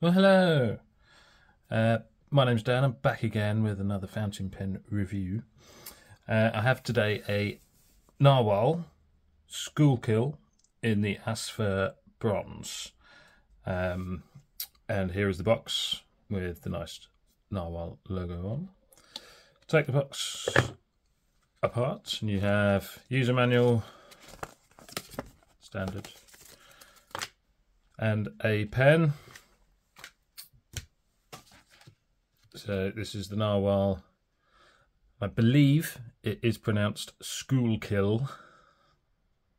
Well, hello. Uh, my name's Dan. I'm back again with another fountain pen review. Uh, I have today a Narwhal Schuylkill in the Asfur Bronze. Um, and here is the box with the nice Narwhal logo on. Take the box apart and you have user manual, standard, and a pen So this is the narwhal. I believe it is pronounced Schuylkill.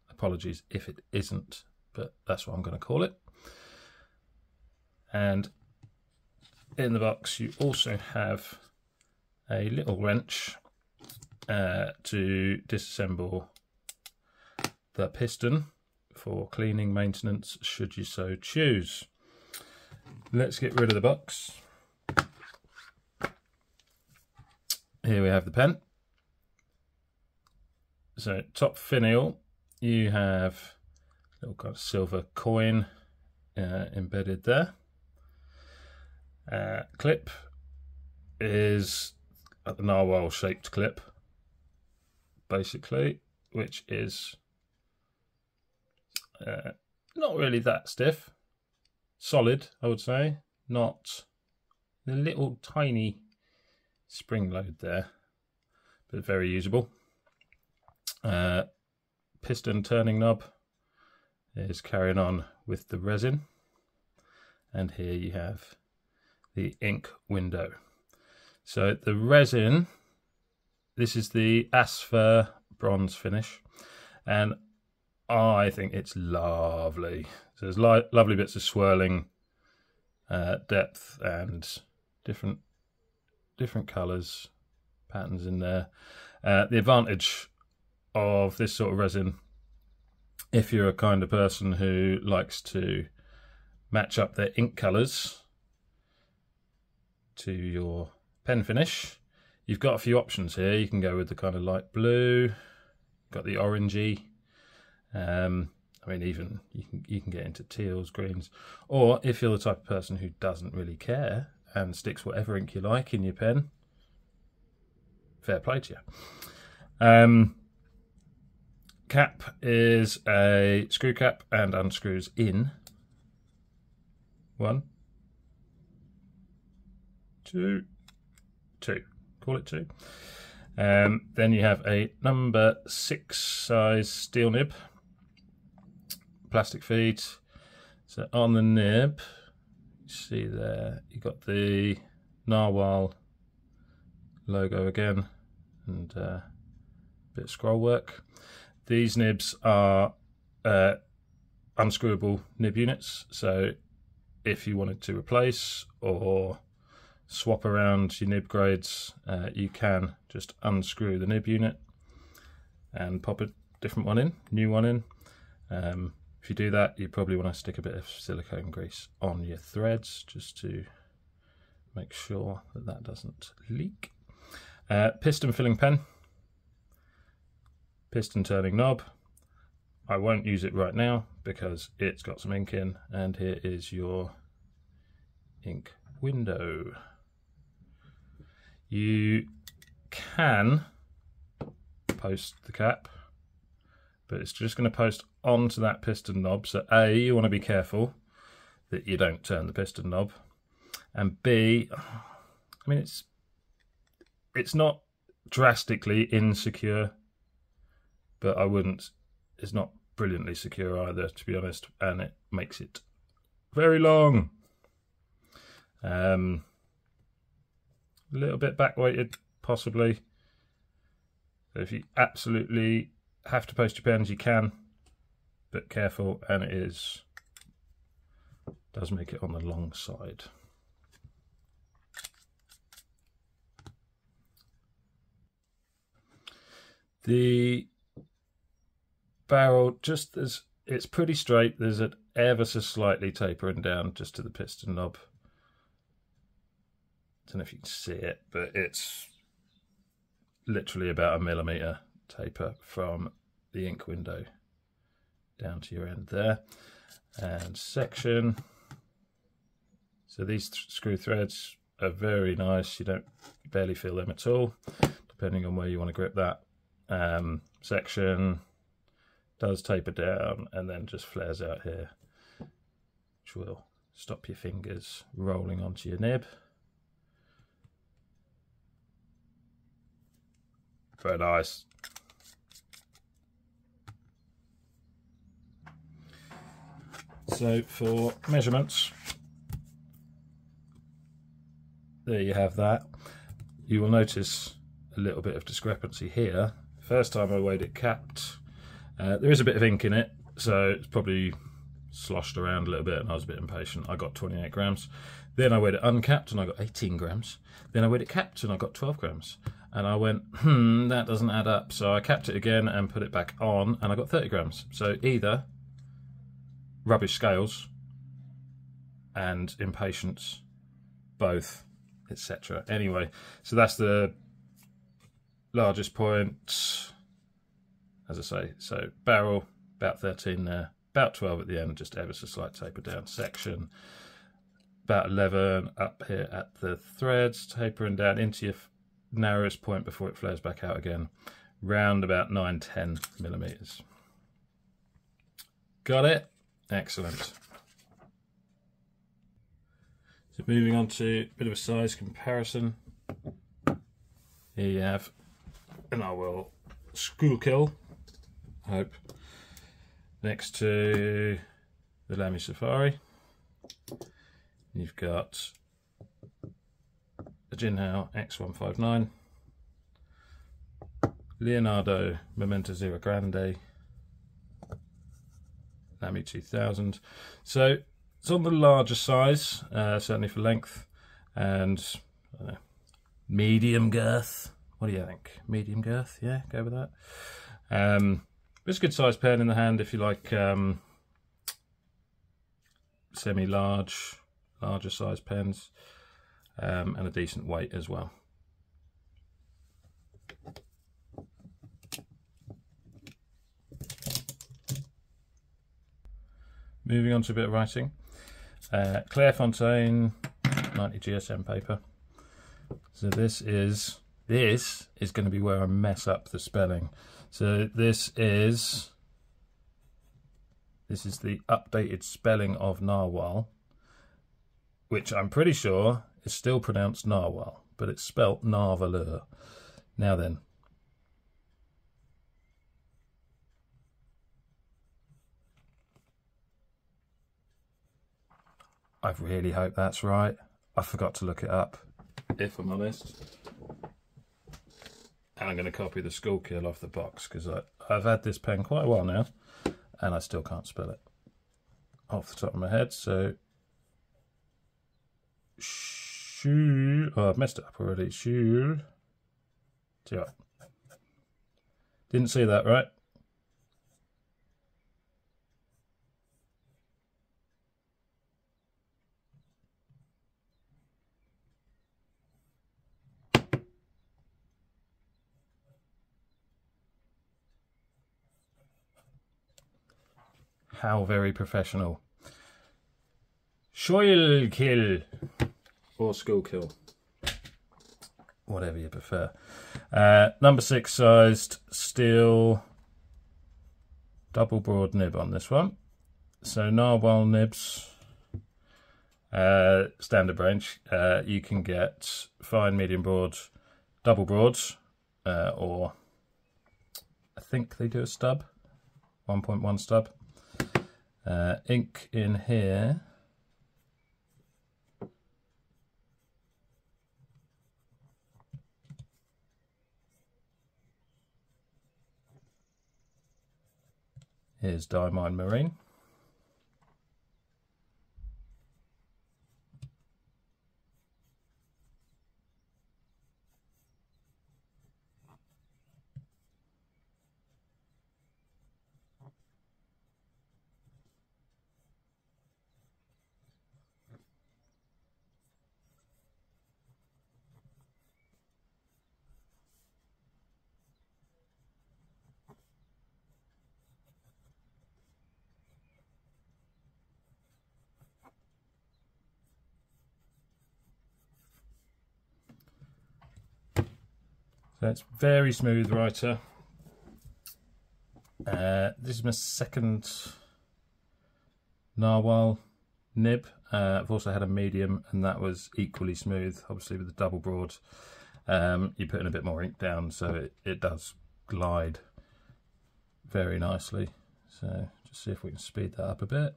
Apologies if it isn't, but that's what I'm going to call it. And in the box, you also have a little wrench uh, to disassemble the piston for cleaning maintenance should you so choose. Let's get rid of the box. Here we have the pen. So top finial, you have a little kind of silver coin uh, embedded there. Uh, clip is a narwhal shaped clip, basically, which is uh, not really that stiff. Solid, I would say. Not the little tiny spring load there, but very usable. Uh, piston turning knob is carrying on with the resin. And here you have the ink window. So the resin, this is the Asfur bronze finish. And I think it's lovely. So there's lo lovely bits of swirling uh, depth and different different colours, patterns in there. Uh, the advantage of this sort of resin, if you're a kind of person who likes to match up their ink colours to your pen finish, you've got a few options here. You can go with the kind of light blue, got the orangey. Um, I mean, even you can you can get into teals, greens, or if you're the type of person who doesn't really care and sticks whatever ink you like in your pen. Fair play to you. Um, cap is a screw cap and unscrews in. One, two, two. Call it two. Um, then you have a number six size steel nib, plastic feed. So on the nib, see there, you got the Narwhal logo again and uh, a bit of scroll work. These nibs are uh, unscrewable nib units, so if you wanted to replace or swap around your nib grades, uh, you can just unscrew the nib unit and pop a different one in, new one in. Um, if you do that, you probably want to stick a bit of silicone grease on your threads just to make sure that that doesn't leak. Uh, piston filling pen, piston turning knob. I won't use it right now because it's got some ink in and here is your ink window. You can post the cap but it's just going to post onto that piston knob. So A, you want to be careful that you don't turn the piston knob. And B, I mean, it's it's not drastically insecure, but I wouldn't, it's not brilliantly secure either, to be honest, and it makes it very long. Um, a little bit back weighted, possibly. If you absolutely have to post your pens, you can, but careful, and it is does make it on the long side. The barrel just as it's pretty straight. There's an ever so slightly tapering down just to the piston knob. I Don't know if you can see it, but it's literally about a millimeter taper from the ink window down to your end there. And section, So these th screw threads are very nice. You don't barely feel them at all, depending on where you want to grip that um, section. Does taper down and then just flares out here, which will stop your fingers rolling onto your nib. Very nice. So for measurements, there you have that. You will notice a little bit of discrepancy here. First time I weighed it capped, uh, there is a bit of ink in it, so it's probably sloshed around a little bit and I was a bit impatient. I got 28 grams. Then I weighed it uncapped and I got 18 grams. Then I weighed it capped and I got 12 grams. And I went, hmm, that doesn't add up. So I capped it again and put it back on and I got 30 grams. So either rubbish scales and impatience, both, etc. Anyway, so that's the largest point, as I say. So barrel, about 13 there, about 12 at the end, just ever so slight taper down section. About 11 up here at the threads, tapering down into your narrowest point before it flares back out again. Round about 9, 10 millimeters. Got it? Excellent. So moving on to a bit of a size comparison. Here you have and I will Schuylkill, hope, next to the Lamy Safari. You've got the Jinhao X159, Leonardo Momento Zero Grande, Lamy 2000. So it's on the larger size, uh, certainly for length, and medium girth. What do you think? Medium girth? Yeah, go with that. Um, it's a good size pen in the hand if you like um, semi-large, larger size pens, um, and a decent weight as well. Moving on to a bit of writing. Uh, Clairefontaine 90 GSM paper. So this is this is going to be where I mess up the spelling. So this is this is the updated spelling of narwhal, which I'm pretty sure is still pronounced narwhal, but it's spelt Nahvalur. Now then. I really hope that's right. I forgot to look it up, if I'm honest. And I'm going to copy the Schuylkill off the box because I've had this pen quite a while now and I still can't spell it off the top of my head. So, shoe. Oh, I've messed it up already. Shoe. Didn't see that right. How very professional. kill or school kill. Whatever you prefer. Uh, number six sized steel double broad nib on this one. So narwhal nibs, uh, standard range. Uh, you can get fine, medium broad, double broad, uh, or I think they do a stub, 1.1 stub. Uh, ink in here. Here's Diamine Marine. It's very smooth writer. Uh, this is my second narwhal nib. Uh, I've also had a medium and that was equally smooth, obviously with the double broad. Um, you put in a bit more ink down so it, it does glide very nicely. So just see if we can speed that up a bit.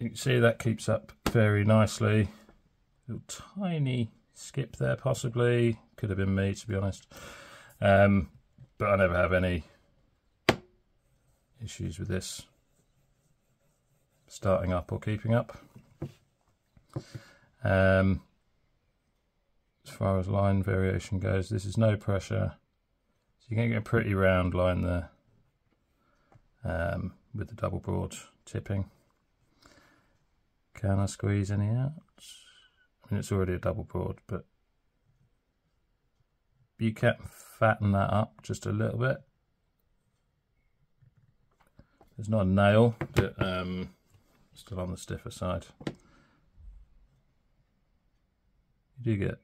You can see that keeps up very nicely. Little tiny skip there possibly. Could have been me to be honest. Um, but I never have any issues with this starting up or keeping up. Um, as far as line variation goes, this is no pressure. So you can get a pretty round line there um, with the double broad tipping. Can I squeeze any out? I mean, it's already a double board, but you can fatten that up just a little bit. There's not a nail, but um, still on the stiffer side. You do get,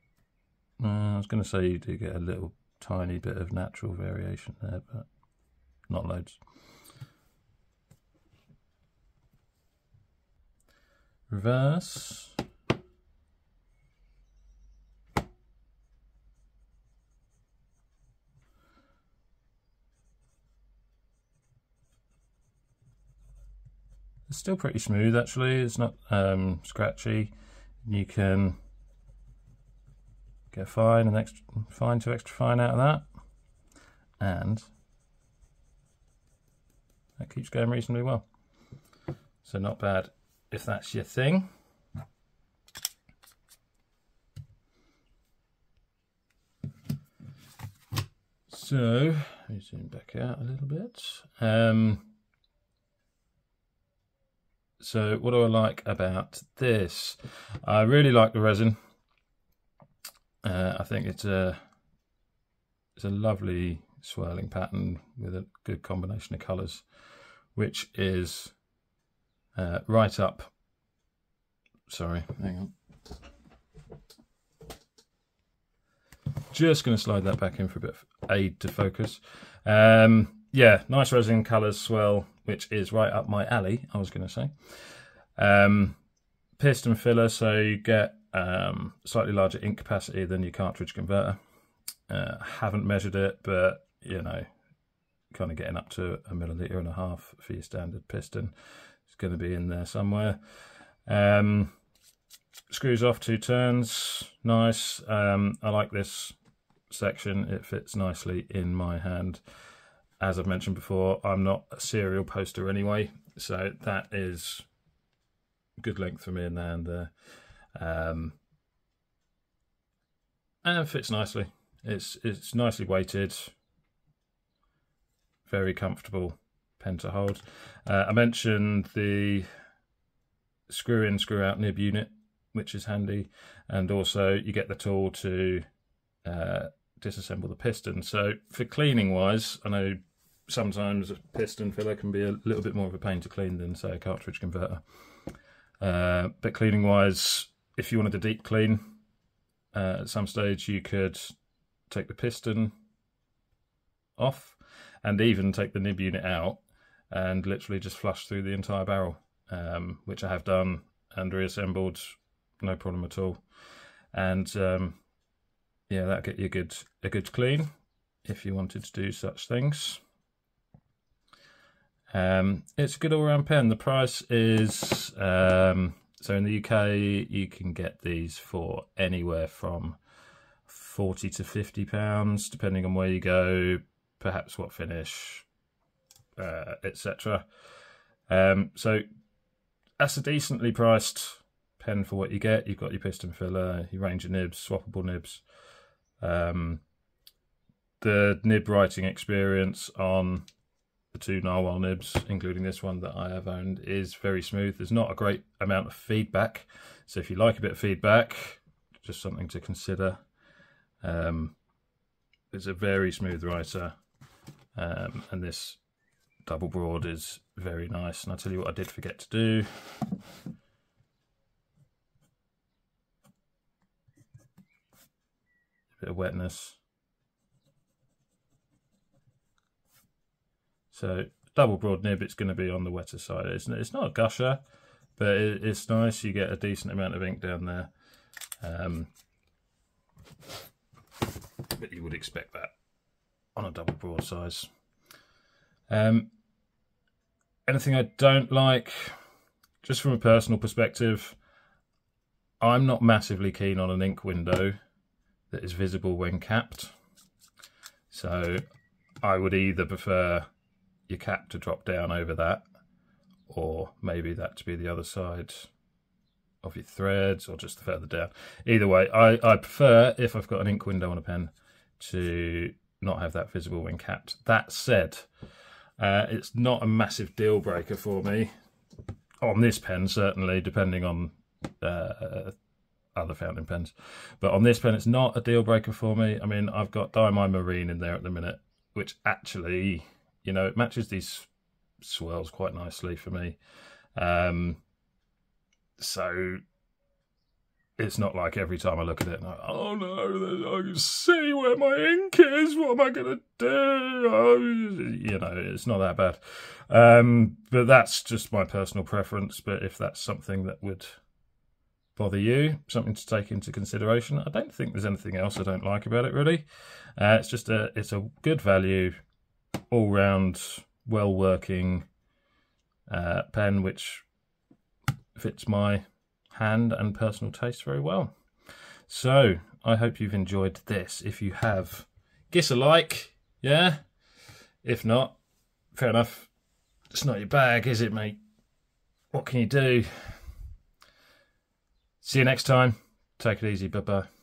uh, I was going to say you do get a little tiny bit of natural variation there, but not loads. Reverse. It's still pretty smooth actually, it's not um, scratchy. You can get fine and extra fine to extra fine out of that. And that keeps going reasonably well. So not bad if that's your thing. So, let me zoom back out a little bit. Um, so, what do I like about this? I really like the resin. Uh, I think it's a it's a lovely swirling pattern with a good combination of colours, which is uh, right up. Sorry, hang on. Just going to slide that back in for a bit of aid to focus. Um, yeah, nice resin colours swell, which is right up my alley, I was going to say. Um, piston filler, so you get um, slightly larger ink capacity than your cartridge converter. Uh, haven't measured it, but you know, kind of getting up to a milliliter and a half for your standard piston. Going to be in there somewhere. Um, screws off two turns, nice. Um, I like this section, it fits nicely in my hand. As I've mentioned before, I'm not a serial poster anyway, so that is good length for me in the hand there. Um, and fits nicely. It's it's nicely weighted, very comfortable pen to hold. Uh, I mentioned the screw in, screw out nib unit, which is handy, and also you get the tool to uh, disassemble the piston. So for cleaning wise, I know sometimes a piston filler can be a little bit more of a pain to clean than say a cartridge converter. Uh, but cleaning wise, if you wanted to deep clean, uh, at some stage you could take the piston off and even take the nib unit out and literally just flush through the entire barrel, um, which I have done and reassembled, no problem at all. And um, yeah, that get you a good a good clean if you wanted to do such things. Um, it's a good all-round pen. The price is um, so in the UK you can get these for anywhere from forty to fifty pounds, depending on where you go. Perhaps what finish, uh, etc. Um, so that's a decently priced pen for what you get. You've got your piston filler, your range of nibs, swappable nibs. Um, the nib writing experience on the two narwhal nibs, including this one that I have owned, is very smooth. There's not a great amount of feedback, so if you like a bit of feedback, just something to consider. Um, it's a very smooth writer, um, and this double broad is very nice. And I'll tell you what I did forget to do. A bit of wetness. So double broad nib, it's going to be on the wetter side. It's, it's not a gusher, but it, it's nice. You get a decent amount of ink down there. Um, but you would expect that on a double broad size. Um, anything I don't like, just from a personal perspective, I'm not massively keen on an ink window that is visible when capped. So I would either prefer your cap to drop down over that, or maybe that to be the other side of your threads, or just further down. Either way, I, I prefer, if I've got an ink window on a pen, to not have that visible when capped. That said, uh, it's not a massive deal breaker for me on this pen, certainly, depending on uh, other fountain pens. But on this pen, it's not a deal breaker for me. I mean, I've got Diamine Marine in there at the minute, which actually, you know, it matches these swirls quite nicely for me. Um, so it's not like every time I look at it, like, oh no, I can see where my ink is. What am I going to do? Oh, you know, it's not that bad. Um, but that's just my personal preference. But if that's something that would bother you, something to take into consideration, I don't think there's anything else I don't like about it really. Uh, it's just a, it's a good value, all round, well working uh, pen, which fits my hand and personal taste very well. So I hope you've enjoyed this. If you have, give a like, yeah? If not, fair enough. It's not your bag, is it, mate? What can you do? See you next time. Take it easy. Bye bye.